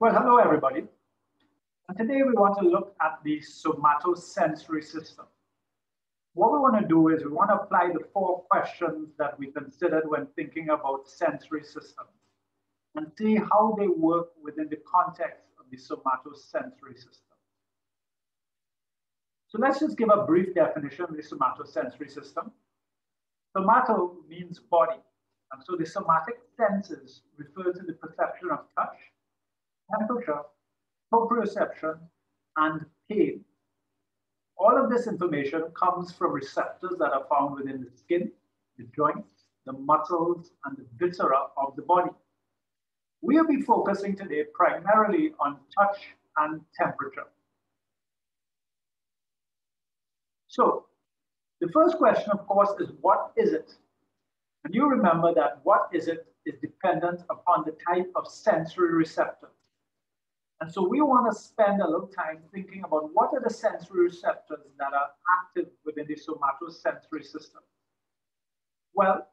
Well, hello everybody. And today we want to look at the somatosensory system. What we want to do is we want to apply the four questions that we considered when thinking about sensory systems and see how they work within the context of the somatosensory system. So let's just give a brief definition of the somatosensory system. Somato means body. And so the somatic senses refer to the perception of touch, temperature, proprioception, and pain. All of this information comes from receptors that are found within the skin, the joints, the muscles, and the viscera of the body. We'll be focusing today primarily on touch and temperature. So the first question, of course, is what is it? And you remember that what is it is dependent upon the type of sensory receptor. And so we want to spend a little time thinking about what are the sensory receptors that are active within the somatosensory system. Well,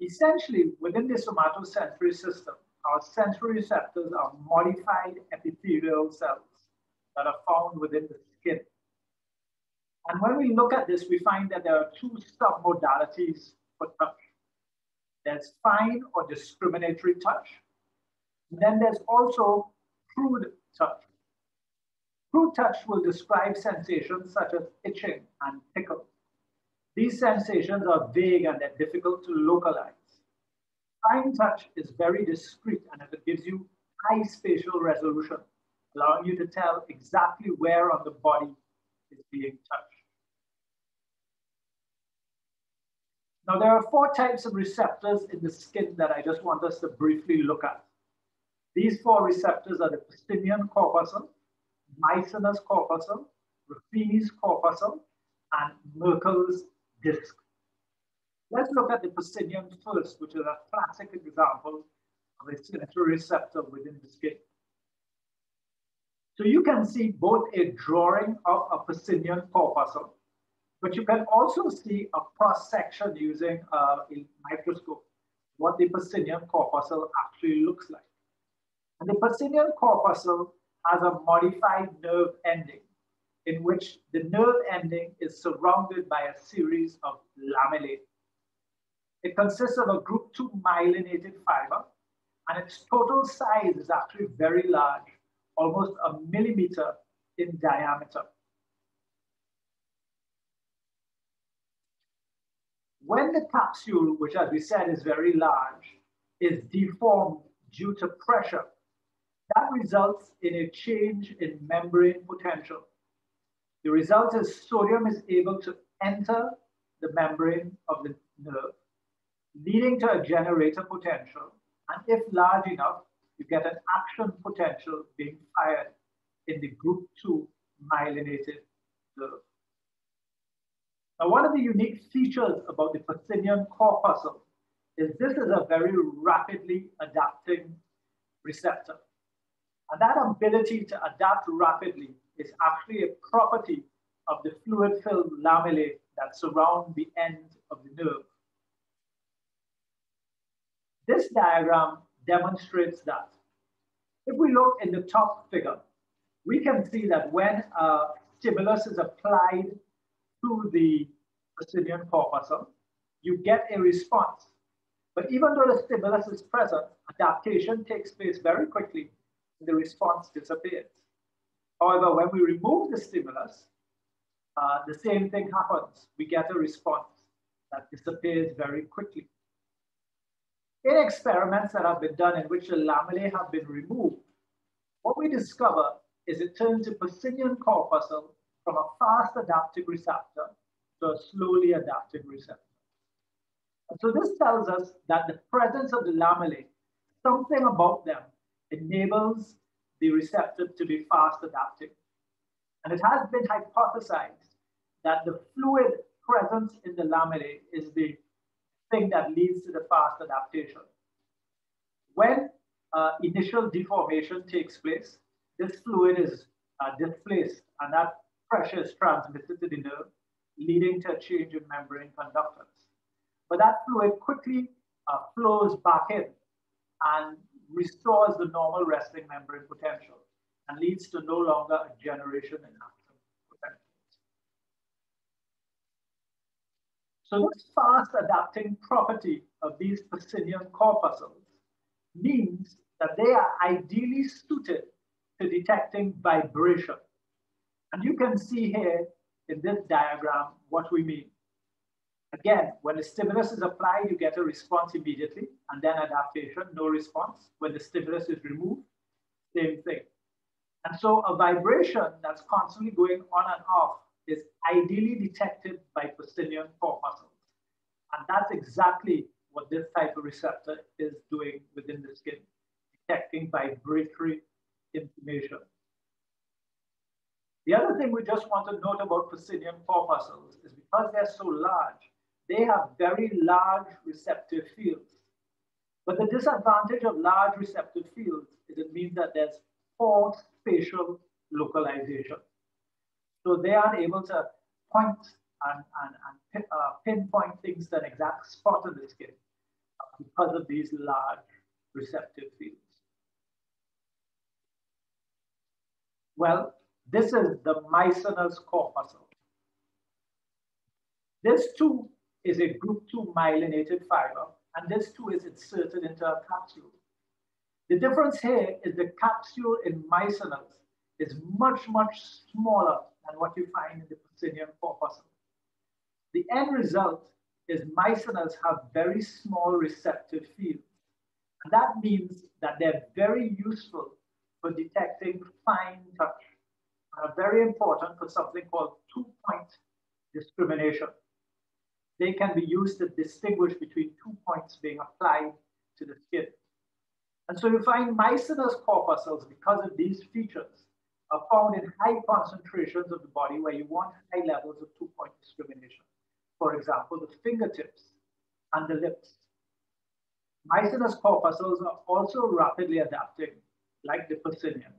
essentially within the somatosensory system, our sensory receptors are modified epithelial cells that are found within the skin. And when we look at this, we find that there are two submodalities for touch. There's fine or discriminatory touch. And then there's also crude touch. Crude touch will describe sensations such as itching and tickle. These sensations are vague and they're difficult to localize. Fine touch is very discrete and it gives you high spatial resolution, allowing you to tell exactly where on the body is being touched. Now, there are four types of receptors in the skin that I just want us to briefly look at. These four receptors are the Pacinian corpuscle, Meissner's corpuscle, Ruffini's corpuscle, and Merkel's disc. Let's look at the Pacinian first, which is a classic example of a sensory receptor within the skin. So you can see both a drawing of a Pacinian corpuscle, but you can also see a cross section using uh, a microscope, what the Pacinian corpuscle actually looks like. And the Pacinian corpuscle has a modified nerve ending in which the nerve ending is surrounded by a series of lamellae. It consists of a group 2 myelinated fiber, and its total size is actually very large, almost a millimeter in diameter. When the capsule, which as we said is very large, is deformed due to pressure, that results in a change in membrane potential. The result is sodium is able to enter the membrane of the nerve, leading to a generator potential. And if large enough, you get an action potential being fired in the group 2 myelinated nerve. Now, one of the unique features about the Pacinian corpuscle is this is a very rapidly adapting receptor. And that ability to adapt rapidly is actually a property of the fluid filled lamellae that surround the end of the nerve. This diagram demonstrates that. If we look in the top figure, we can see that when a stimulus is applied to the Pacinian corpuscle, you get a response. But even though the stimulus is present, adaptation takes place very quickly the response disappears. However, when we remove the stimulus, uh, the same thing happens. We get a response that disappears very quickly. In experiments that have been done in which the lamellae have been removed, what we discover is it turns the Pacinian corpuscle from a fast adaptive receptor to a slowly adaptive receptor. And so this tells us that the presence of the lamellae, something about them enables the receptor to be fast adapting. And it has been hypothesized that the fluid presence in the lamellae is the thing that leads to the fast adaptation. When uh, initial deformation takes place, this fluid is uh, displaced and that pressure is transmitted to the nerve, leading to a change in membrane conductance. But that fluid quickly uh, flows back in and restores the normal resting membrane potential and leads to no longer a generation in action potentials. So this fast adapting property of these Pacinian corpuscles means that they are ideally suited to detecting vibration. And you can see here in this diagram what we mean. Again, when the stimulus is applied, you get a response immediately, and then adaptation, no response. When the stimulus is removed, same thing. And so a vibration that's constantly going on and off is ideally detected by Pacinian corpuscles. And that's exactly what this type of receptor is doing within the skin, detecting vibratory information. The other thing we just want to note about Pacinian corpuscles is because they're so large, they have very large receptive fields. But the disadvantage of large receptive fields is it means that there's poor spatial localization. So they aren't able to point and, and, and uh, pinpoint things to an exact spot in the skin because of these large receptive fields. Well, this is the Meissner's corpuscle. This too is a group 2 myelinated fiber, and this too is inserted into a capsule. The difference here is the capsule in Meissner's is much, much smaller than what you find in the Pacinian corpuscle. The end result is Meissner's have very small receptive fields. And that means that they're very useful for detecting fine touch and are very important for something called two-point discrimination. They can be used to distinguish between two points being applied to the skin. And so you find Meissner's corpuscles, because of these features, are found in high concentrations of the body where you want high levels of two-point discrimination. For example, the fingertips and the lips. Meissner's corpuscles are also rapidly adapting, like the Pacinian.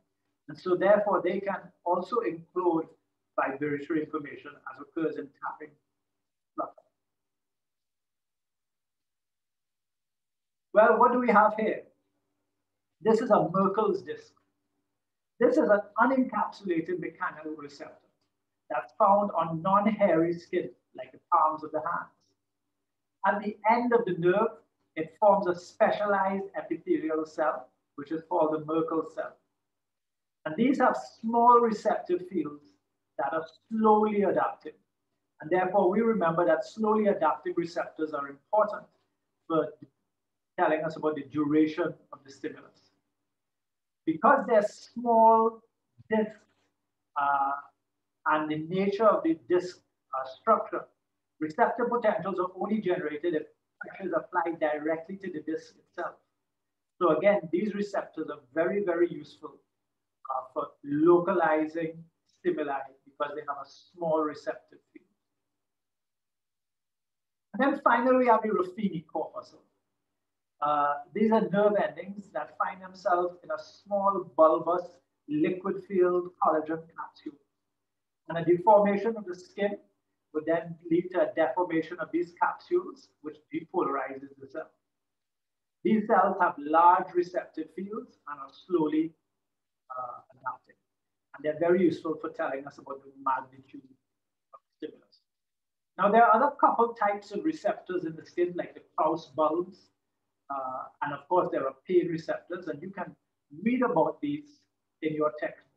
And so therefore, they can also include vibratory information as occurs in tapping flutter. Well, what do we have here? This is a Merkel's disc. This is an unencapsulated mechanical receptor that's found on non-hairy skin, like the palms of the hands. At the end of the nerve, it forms a specialized epithelial cell, which is called the Merkel cell. And these have small receptive fields that are slowly adapting. And therefore, we remember that slowly adapting receptors are important for telling us about the duration of the stimulus because they're small discs uh, and the nature of the disk uh, structure, receptor potentials are only generated if pressure is applied directly to the disk itself. So again, these receptors are very, very useful uh, for localizing stimuli because they have a small receptive field. And then finally, we have the Ruffini corpuscle. Uh, these are nerve endings that find themselves in a small bulbous liquid-filled collagen capsule. And a deformation of the skin would then lead to a deformation of these capsules, which depolarizes the cell. These cells have large receptive fields and are slowly uh, adapting. And they're very useful for telling us about the magnitude of stimulus. Now, there are other couple types of receptors in the skin, like the Krause bulbs, uh, and of course, there are pain receptors, and you can read about these in your textbooks.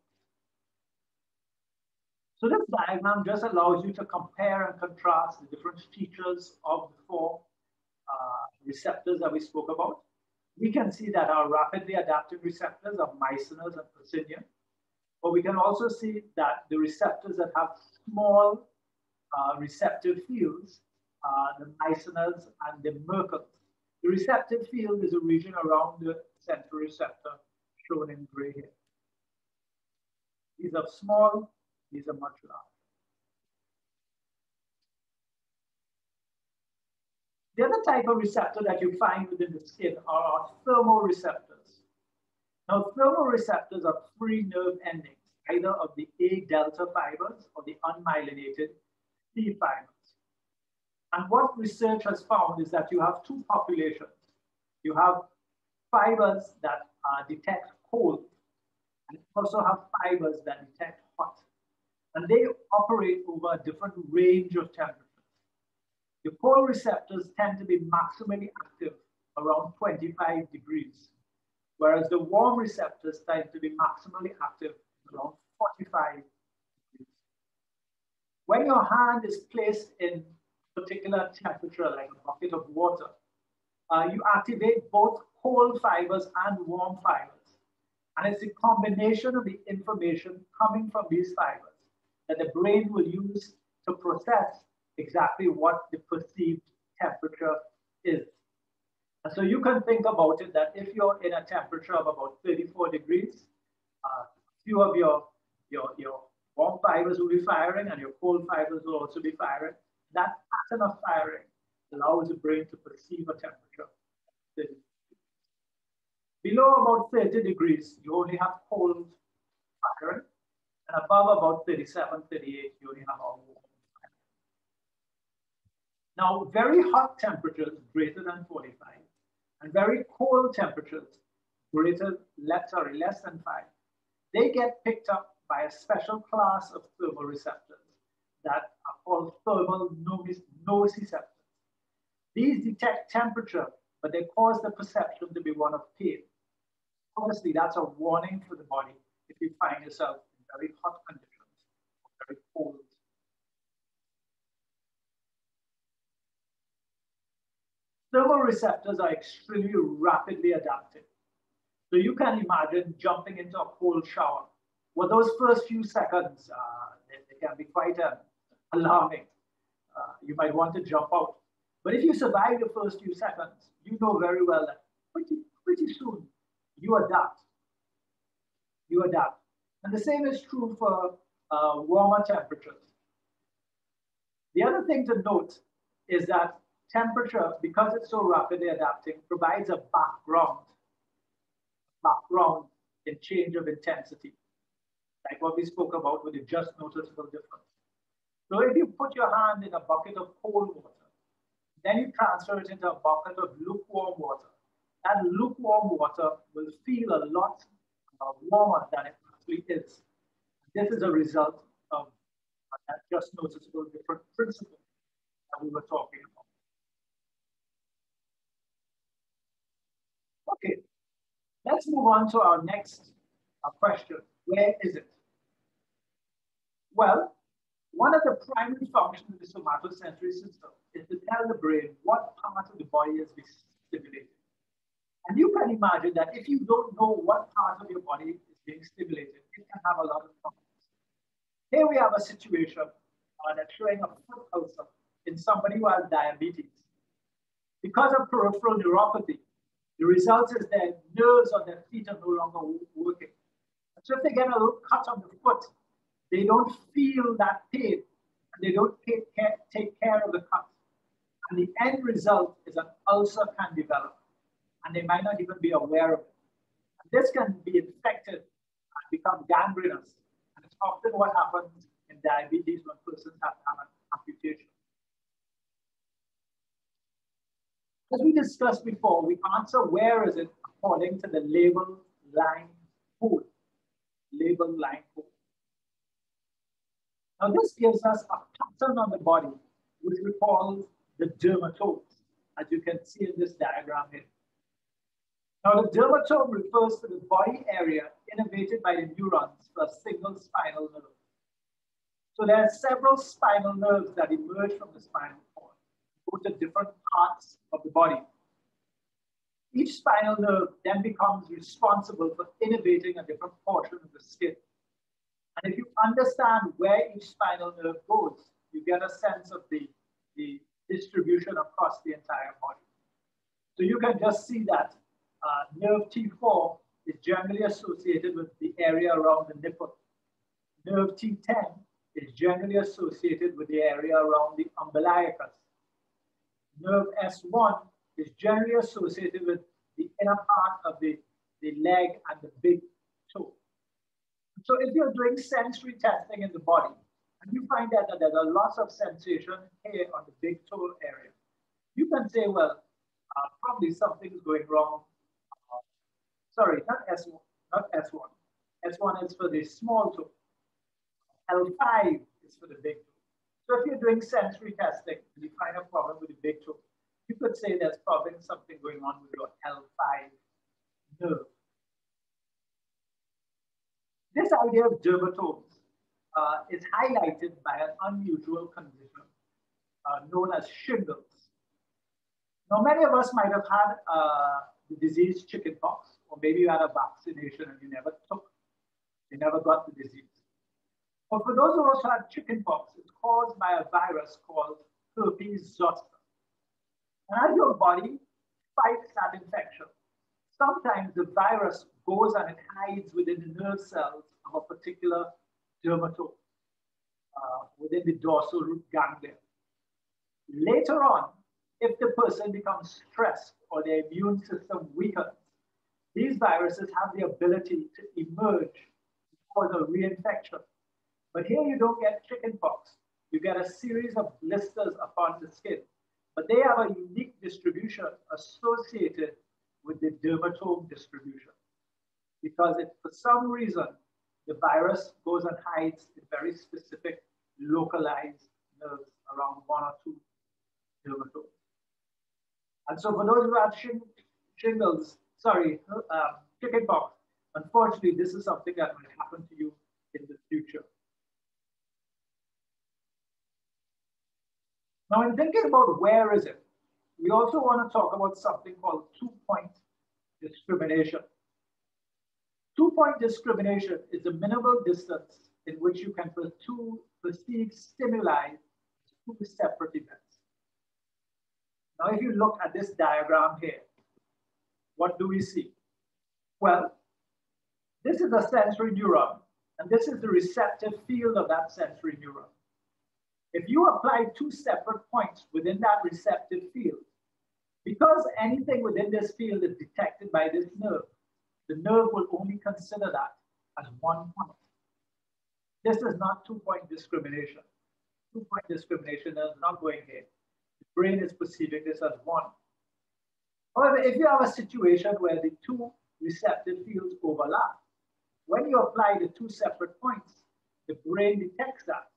So this diagram just allows you to compare and contrast the different features of the four uh, receptors that we spoke about. We can see that our rapidly adaptive receptors are Meissner's and Pacinian, but we can also see that the receptors that have small uh, receptive fields, uh, the Meissner's and the Merkels. The receptive field is a region around the central receptor shown in gray here. These are small, these are much larger. The other type of receptor that you find within the skin are our thermoreceptors. Now, thermoreceptors are free nerve endings, either of the A delta fibers or the unmyelinated C fibers. And what research has found is that you have two populations. You have fibers that uh, detect cold and also have fibers that detect hot. And they operate over a different range of temperatures. The cold receptors tend to be maximally active around 25 degrees, whereas the warm receptors tend to be maximally active around 45 degrees. When your hand is placed in particular temperature, like a bucket of water, uh, you activate both cold fibers and warm fibers. And it's a combination of the information coming from these fibers that the brain will use to process exactly what the perceived temperature is. And so you can think about it that if you're in a temperature of about 34 degrees, uh, few of your, your, your warm fibers will be firing and your cold fibers will also be firing. That pattern of firing allows the brain to perceive a temperature. Below about 30 degrees, you only have cold firing, and above about 37, 38, you only have warm firing. Now, very hot temperatures greater than 45 and very cold temperatures greater, less, sorry, less than five, they get picked up by a special class of thermoreceptors that are called thermal nociceptors. These detect temperature, but they cause the perception to be one of pain. Obviously, that's a warning for the body if you find yourself in very hot conditions or very cold. Thermoreceptors are extremely rapidly adapting. So you can imagine jumping into a cold shower. Well, those first few seconds, uh, they, they, can be quite uh, alarming. Uh, you might want to jump out. But if you survive the first few seconds, you know very well that pretty, pretty soon you adapt. You adapt. And the same is true for uh, warmer temperatures. The other thing to note is that temperature, because it's so rapidly adapting, provides a background, background in change of intensity, like what we spoke about with the just noticeable difference. So if you put your hand in a bucket of cold water, then you transfer it into a bucket of lukewarm water, that lukewarm water will feel a lot uh, warmer than it actually is. This is a result of that just noticeable different principle that we were talking about. Okay, let's move on to our next uh, question. Where is it? Well, one of the primary functions of the somatosensory system is to tell the brain what part of the body is being stimulated. And you can imagine that if you don't know what part of your body is being stimulated, it can have a lot of problems. Here we have a situation uh, that's showing a foot ulcer in somebody who has diabetes. Because of peripheral neuropathy, the result is that nerves on their feet are no longer working. So if they get a little cut on the foot, they don't feel that pain and they don't take care, take care of the cut. And the end result is an ulcer can develop and they might not even be aware of it. And this can be infected and become gangrenous. And it's often what happens in diabetes when persons have have an amputation. As we discussed before, we answer where is it according to the label line code. Label line code. Now this gives us a pattern on the body, which we call the dermatomes, as you can see in this diagram here. Now, the dermatome refers to the body area innervated by the neurons for a single spinal nerve. So there are several spinal nerves that emerge from the spinal cord, go to different parts of the body. Each spinal nerve then becomes responsible for innervating a different portion of the skin. And if you understand where each spinal nerve goes, you get a sense of the, the distribution across the entire body. So you can just see that uh, nerve T4 is generally associated with the area around the nipple. Nerve T10 is generally associated with the area around the umbilicus. Nerve S1 is generally associated with the inner part of the, the leg and the big. So if you're doing sensory testing in the body, and you find out that there's a lot of sensation here on the big toe area, you can say, well, uh, probably something's going wrong sorry, not S1, not S1. S1 is for the small toe. L5 is for the big toe. So if you're doing sensory testing and you find a problem with the big toe, you could say there's probably something going on with your L5 nerve. This idea of dermatomes uh, is highlighted by an unusual condition uh, known as shingles. Now, many of us might have had uh, the disease chickenpox, or maybe you had a vaccination and you never took, you never got the disease. But for those of us who had chickenpox, it's caused by a virus called herpes zoster. And as your body fights that infection, sometimes the virus goes and it hides within the nerve cells of a particular dermatome, uh, within the dorsal root ganglia. Later on, if the person becomes stressed or their immune system weakens, these viruses have the ability to emerge for the reinfection. But here you don't get chickenpox. You get a series of blisters upon the skin, but they have a unique distribution associated with the dermatome distribution. Because if for some reason the virus goes and hides in very specific localized nerves around one or two dermatomes. And so for those who have shingles, sorry, um, chickenpox, unfortunately, this is something that might happen to you in the future. Now, in thinking about where is it, we also want to talk about something called two-point discrimination. Two-point discrimination is the minimal distance in which you can perceive stimuli two separate events. Now, if you look at this diagram here, what do we see? Well, this is a sensory neuron, and this is the receptive field of that sensory neuron. If you apply two separate points within that receptive field, because anything within this field is detected by this nerve, the nerve will only consider that as one point. This is not two-point discrimination. Two-point discrimination is not going here The brain is perceiving this as one. However, if you have a situation where the two receptive fields overlap, when you apply the two separate points, the brain detects that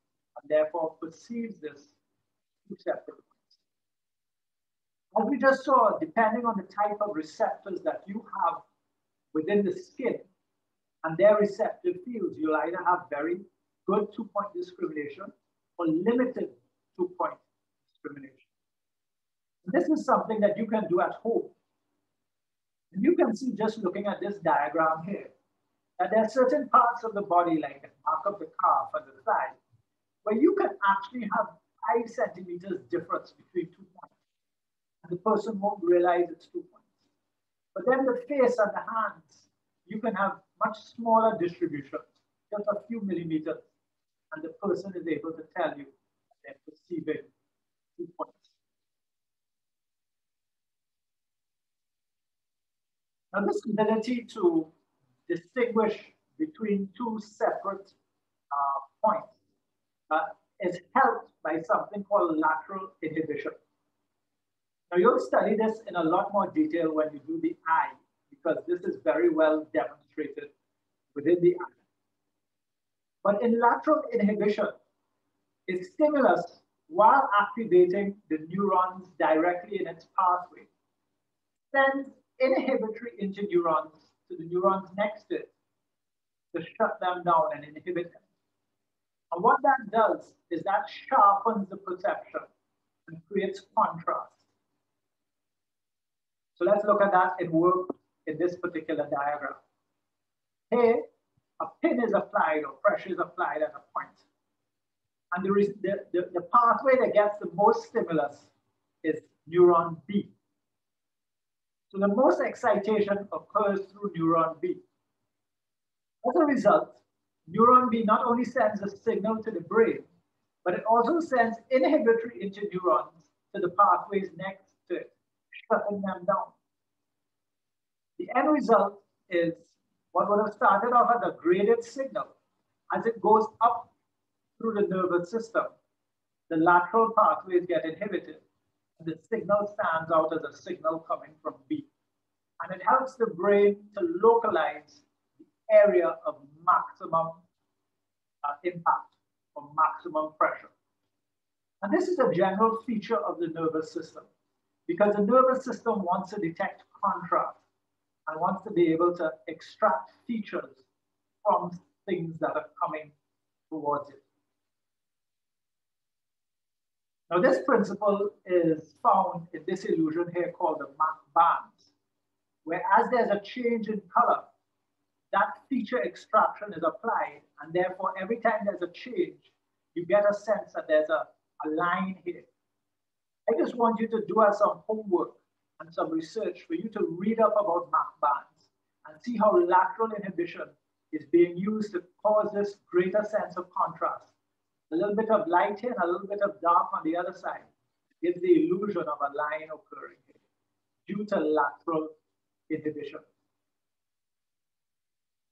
and therefore perceives this two separate points. As we just saw, depending on the type of receptors that you have within the skin and their receptive fields, you'll either have very good two-point discrimination or limited two-point discrimination. This is something that you can do at home. And you can see just looking at this diagram here, that there are certain parts of the body, like the back of the calf and the thigh, where you can actually have five centimeters difference between two points. And the person won't realize it's two points. But then the face and the hands, you can have much smaller distributions, just a few millimeters, and the person is able to tell you they're perceiving two points. Now this ability to distinguish between two separate uh, points uh, is helped by something called lateral inhibition. Now you'll study this in a lot more detail when you do the eye, because this is very well demonstrated within the eye. But in lateral inhibition, a stimulus, while activating the neurons directly in its pathway, sends inhibitory interneurons to the neurons next to it to shut them down and inhibit them. And what that does is that sharpens the perception and creates contrast. So let's look at that in work in this particular diagram. Here, a pin is applied or pressure is applied at a point. And the, the, the, the pathway that gets the most stimulus is neuron B. So the most excitation occurs through neuron B. As a result, neuron B not only sends a signal to the brain, but it also sends inhibitory interneurons to the pathways next shutting them down. The end result is what would have started off as a graded signal. As it goes up through the nervous system, the lateral pathways get inhibited And the signal stands out as a signal coming from B. and it helps the brain to localize the area of maximum uh, impact or maximum pressure. And this is a general feature of the nervous system because the nervous system wants to detect contrast and wants to be able to extract features from things that are coming towards it. Now this principle is found in this illusion here called the Mach bands, where as there's a change in color, that feature extraction is applied, and therefore every time there's a change, you get a sense that there's a, a line here. I just want you to do us some homework and some research for you to read up about Mach bands and see how lateral inhibition is being used to cause this greater sense of contrast a little bit of light here and a little bit of dark on the other side gives the illusion of a line occurring here due to lateral inhibition.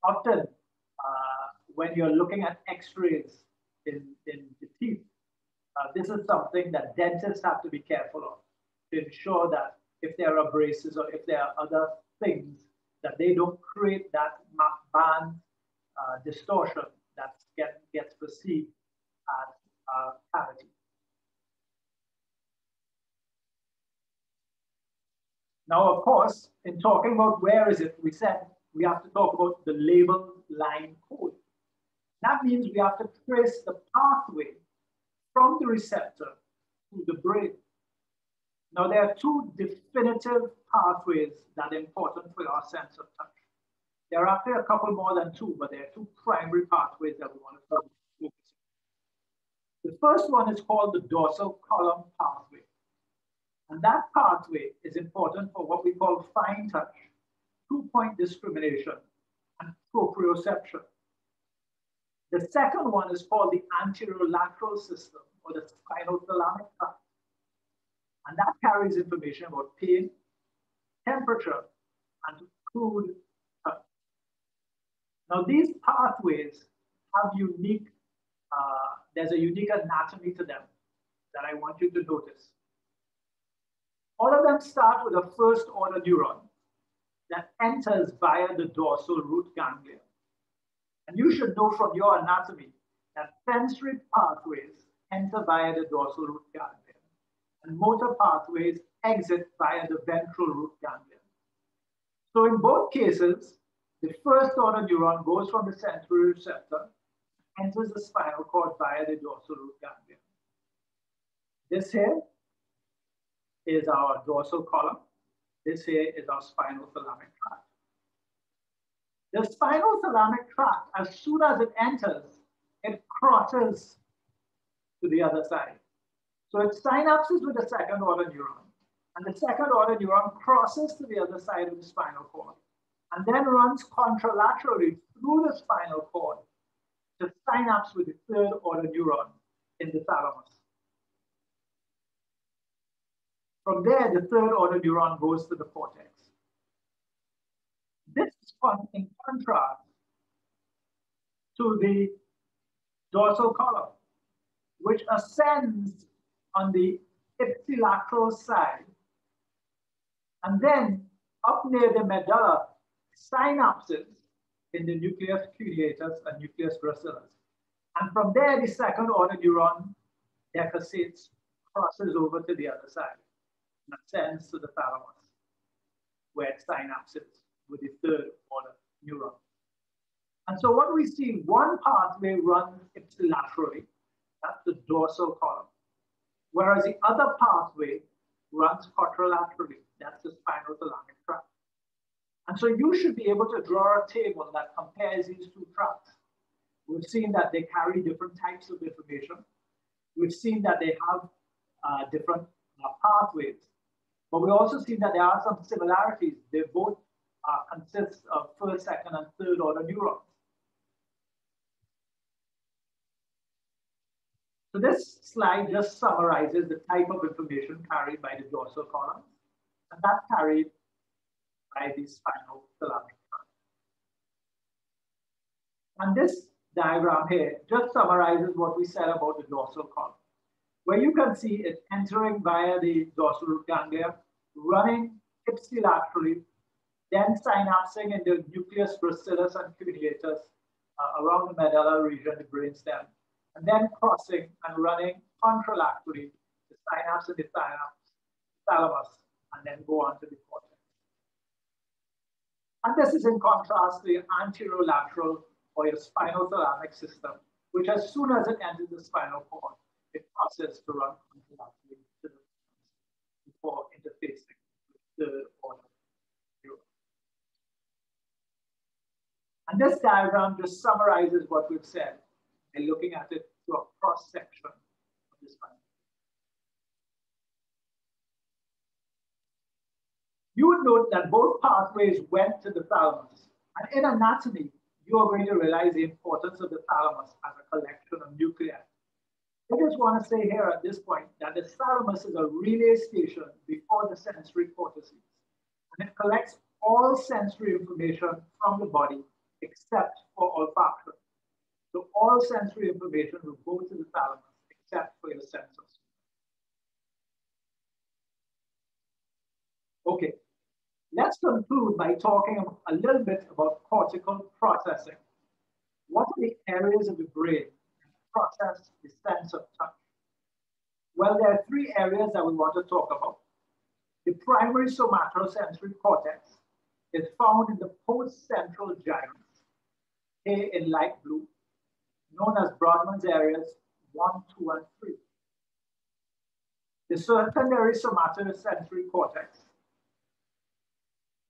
Often, uh, when you're looking at x-rays in, in the teeth, uh, this is something that dentists have to be careful of to ensure that if there are braces or if there are other things, that they don't create that band uh, distortion that get, gets perceived as a cavity. Now, of course, in talking about where is it, we said we have to talk about the label line code. That means we have to trace the pathway from the receptor to the brain. Now, there are two definitive pathways that are important for our sense of touch. There are actually a couple more than two, but there are two primary pathways that we want to focus on. the first one is called the dorsal column pathway. And that pathway is important for what we call fine touch, two-point discrimination, and proprioception. The second one is called the anterolateral system, or the spinothalamic tract. And that carries information about pain, temperature, and food. Now, these pathways have unique uh, there's a unique anatomy to them that I want you to notice. All of them start with a first order neuron that enters via the dorsal root ganglia. And you should know from your anatomy that sensory pathways enter via the dorsal root ganglion and motor pathways exit via the ventral root ganglion. So in both cases, the first order neuron goes from the sensory receptor enters the spinal cord via the dorsal root ganglion. This here is our dorsal column. This here is our spinal thalamic tract. The spinal thalamic tract, as soon as it enters, it crosses to the other side. So it synapses with the second order neuron. And the second order neuron crosses to the other side of the spinal cord and then runs contralaterally through the spinal cord to synapse with the third order neuron in the thalamus. From there, the third order neuron goes to the cortex. This is in contrast to the dorsal column, which ascends on the ipsilateral side. And then up near the medulla, synapses in the nucleus cuneatus and nucleus gracilis. And from there, the second order neuron deficits crosses over to the other side and ascends to the thalamus, where it synapses with the third order neuron. And so what we see, one pathway runs ipsilaterally, that's the dorsal column, whereas the other pathway runs contralaterally, that's the spinal thalamic tract. And so you should be able to draw a table that compares these two tracts. We've seen that they carry different types of information. We've seen that they have uh, different uh, pathways. But we also see that there are some similarities. They both uh, consist of first, second, and third order neurons. So this slide just summarizes the type of information carried by the dorsal column. And that carried by the spinal thalamic And this diagram here just summarizes what we said about the dorsal column, where you can see it entering via the dorsal root ganglia, running ipsilaterally, then synapsing in the nucleus gracilis and cuneatus uh, around the medulla region, the brainstem, and then crossing and running contralaterally the synapse and the thalamus, and then go on to the cortex. And this is in contrast to the anterolateral or your spinal thalamic system, which as soon as it enters the spinal cord, it processes to run contralaterally to the before interfacing with the order. And this diagram just summarizes what we've said by looking at it through a cross section of the spine. You would note that both pathways went to the thalamus. And in anatomy, you are going to realize the importance of the thalamus as a collection of nuclei. I just want to say here at this point that the thalamus is a relay station before the sensory cortices. And it collects all sensory information from the body except for olfaction. So all sensory information will go to the thalamus except for your senses. Okay, let's conclude by talking a little bit about cortical processing. What are the areas of the brain that process the sense of touch? Well, there are three areas that we want to talk about. The primary somatosensory cortex is found in the post-central gyrus, here in light blue, known as Brodmann's areas 1, 2, and 3. The secondary somatosensory cortex,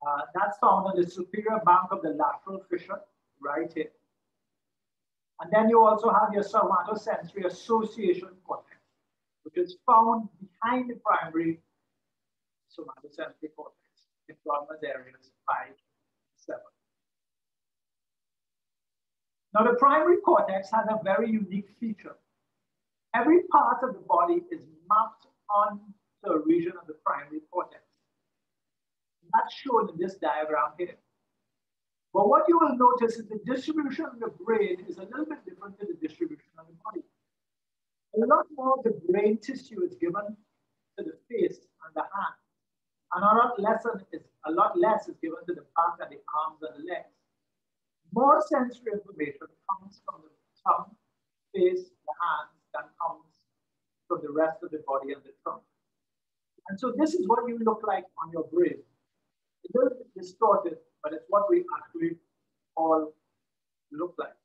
uh, that's found on the superior bank of the lateral fissure, right here. And then you also have your somatosensory association cortex, which is found behind the primary somatosensory cortex in Brodmann's areas 5, 7. Now, the primary cortex has a very unique feature. Every part of the body is mapped onto a region of the primary cortex. That's shown in this diagram here. But what you will notice is the distribution of the brain is a little bit different to the distribution of the body. A lot more of the brain tissue is given to the face and the hand. And is a lot less is given to the back and the arms and the legs. More sensory information comes from the tongue, face, the hands than comes from the rest of the body and the trunk. And so this is what you look like on your brain. A little bit distorted, but it's what we actually all look like.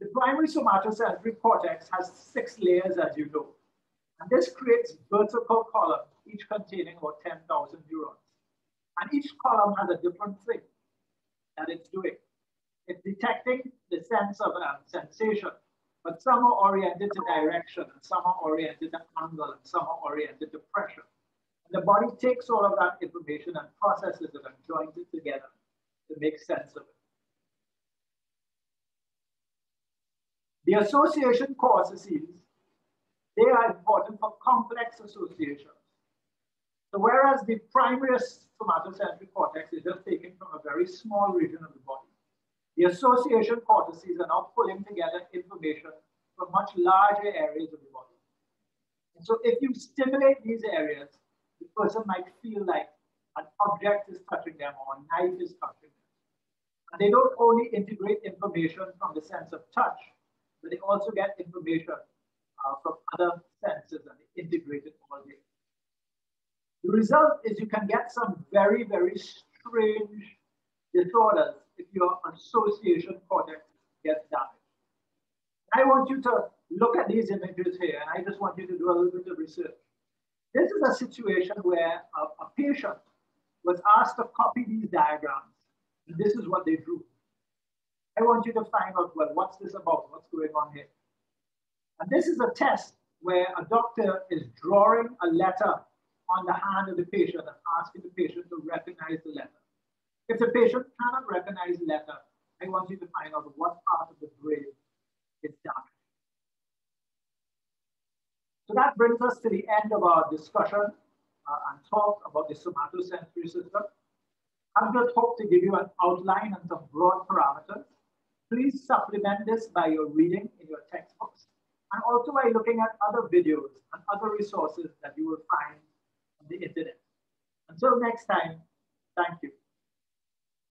The primary somatosensory cortex has six layers, as you know. And this creates vertical columns, each containing about 10,000 neurons. And each column has a different thing that it's doing. It's detecting the sense of um, sensation, but some are oriented to direction, and some are oriented to angle, and some are oriented to pressure. And the body takes all of that information and processes it and joins it together to make sense of it. The association processes they are important for complex associations. So whereas the primary somatosensory cortex is just taken from a very small region of the body, the association cortices are now pulling together information from much larger areas of the body. And so if you stimulate these areas, the person might feel like an object is touching them or a knife is touching them. And they don't only integrate information from the sense of touch, but they also get information uh, from other senses and they integrate it all day. The result is you can get some very, very strange disorders if your association cortex gets damaged. I want you to look at these images here, and I just want you to do a little bit of research. This is a situation where a, a patient was asked to copy these diagrams, and this is what they drew. I want you to find out, well, what's this about? What's going on here? And this is a test where a doctor is drawing a letter on the hand of the patient and asking the patient to recognize the letter. If the patient cannot recognize the letter, I want you to find out what part of the brain is damaged. So that brings us to the end of our discussion uh, and talk about the somatosensory system. I'm just hope to give you an outline and some broad parameters. Please supplement this by your reading in your textbooks and also by looking at other videos and other resources that you will find the internet. Until next time, thank you.